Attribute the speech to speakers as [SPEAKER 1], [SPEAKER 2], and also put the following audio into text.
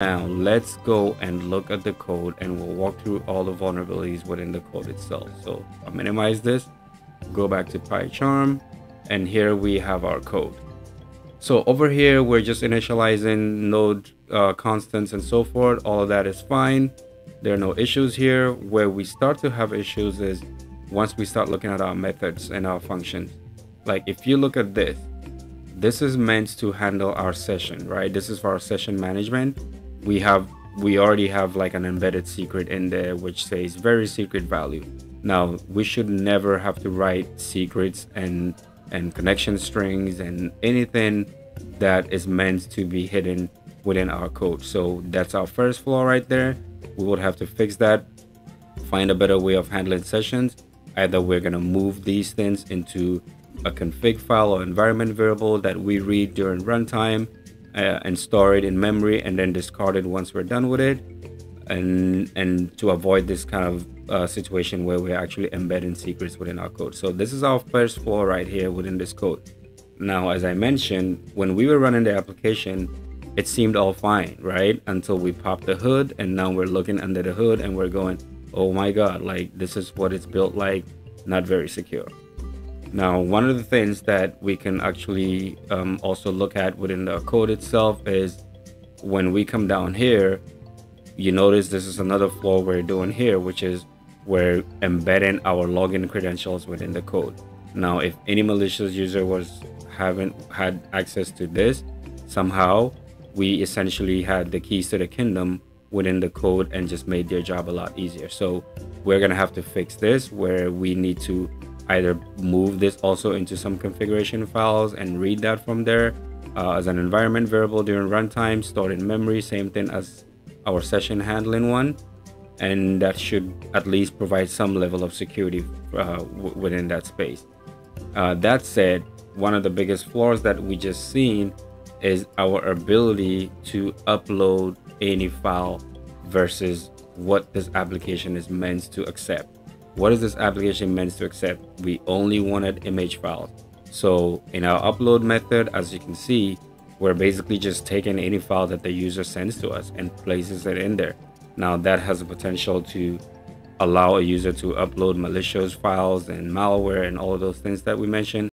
[SPEAKER 1] Now let's go and look at the code and we'll walk through all the vulnerabilities within the code itself. So I'll minimize this, go back to PyCharm, and here we have our code. So over here, we're just initializing node uh, constants and so forth. All of that is fine. There are no issues here. Where we start to have issues is once we start looking at our methods and our functions. Like if you look at this, this is meant to handle our session, right? This is for our session management. We have we already have like an embedded secret in there which says very secret value. Now we should never have to write secrets and and connection strings and anything that is meant to be hidden within our code. So that's our first flaw right there. We would have to fix that, find a better way of handling sessions. Either we're going to move these things into a config file or environment variable that we read during runtime uh, and store it in memory and then discard it once we're done with it. And, and to avoid this kind of uh, situation where we're actually embedding secrets within our code. So this is our first flaw right here within this code. Now, as I mentioned, when we were running the application, it seemed all fine, right? Until we popped the hood and now we're looking under the hood and we're going, oh my God, like this is what it's built like, not very secure. Now, one of the things that we can actually um, also look at within the code itself is when we come down here, you notice this is another flaw we're doing here, which is we're embedding our login credentials within the code. Now, if any malicious user was haven't had access to this, somehow we essentially had the keys to the kingdom within the code and just made their job a lot easier. So we're gonna have to fix this where we need to either move this also into some configuration files and read that from there uh, as an environment variable during runtime, stored in memory, same thing as our session handling one and that should at least provide some level of security uh, within that space. Uh, that said, one of the biggest flaws that we just seen is our ability to upload any file versus what this application is meant to accept. What is this application meant to accept? We only wanted image files. So in our upload method, as you can see, we're basically just taking any file that the user sends to us and places it in there. Now that has the potential to allow a user to upload malicious files and malware and all those things that we mentioned.